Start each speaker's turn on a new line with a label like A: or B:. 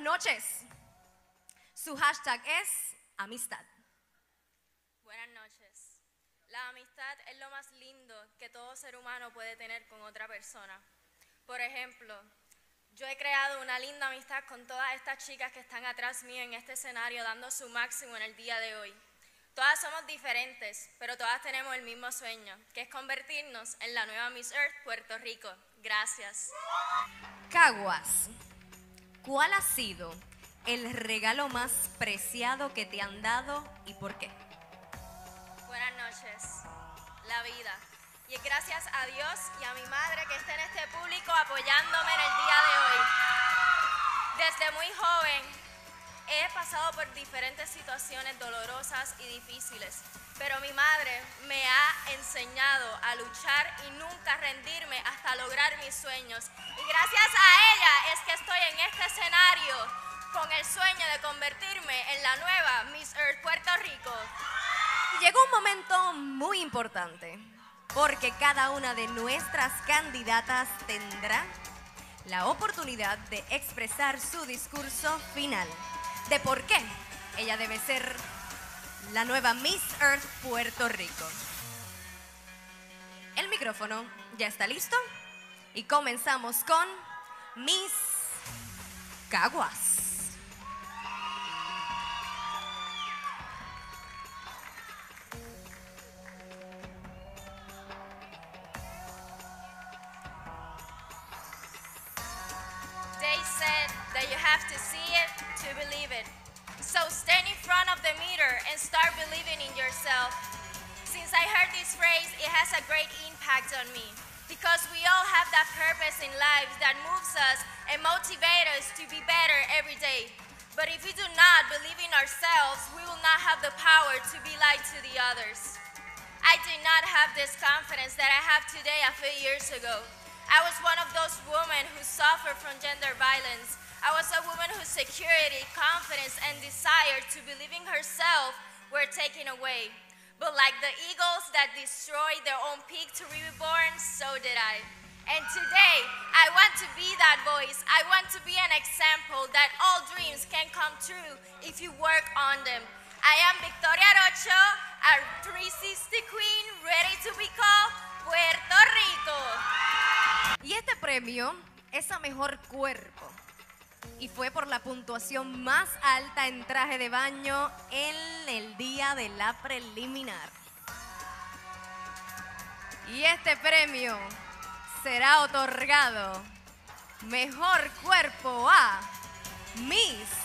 A: noches. Su hashtag es amistad.
B: Buenas noches. La amistad es lo más lindo que todo ser humano puede tener con otra persona. Por ejemplo, yo he creado una linda amistad con todas estas chicas que están atrás mío en este escenario dando su máximo en el día de hoy. Todas somos diferentes, pero todas tenemos el mismo sueño, que es convertirnos en la nueva Miss Earth Puerto Rico. Gracias.
A: Caguas, ¿cuál ha sido el regalo más preciado que te han dado y por qué?
B: Buenas noches. La vida. Y gracias a Dios y a mi madre que está en este público apoyándome en el día de hoy. Desde muy joven he pasado por diferentes situaciones dolorosas y difíciles, pero mi madre me ha enseñado a luchar y nunca rendirme hasta lograr mis sueños. Gracias a ella es que estoy en este escenario con el sueño de convertirme en la nueva Miss Earth Puerto Rico.
A: Llegó un momento muy importante, porque cada una de nuestras candidatas tendrá la oportunidad de expresar su discurso final de por qué ella debe ser la nueva Miss Earth Puerto Rico. El micrófono ya está listo y comenzamos con Miss Caguas.
B: They said that you have to see it to believe it. So stand in front of the mirror and start believing in yourself. Since I heard this phrase, it has a great impact on me. Because we all have that purpose in life that moves us and motivates us to be better every day. But if we do not believe in ourselves, we will not have the power to be light to the others. I did not have this confidence that I have today a few years ago. I was one of those women who suffered from gender violence. I was a woman whose security, confidence, and desire to believe in herself were taken away. But like the eagles that destroy their own peak to be reborn, so did I. And today, I want to be that voice. I want to be an example that all dreams can come true if you work on them. I am Victoria Rocho, a 360 queen ready to be called Puerto Rico.
A: Y este premio es a mejor cuerpo. Y fue por la puntuación más alta en traje de baño en el día de la preliminar. Y este premio será otorgado mejor cuerpo a Miss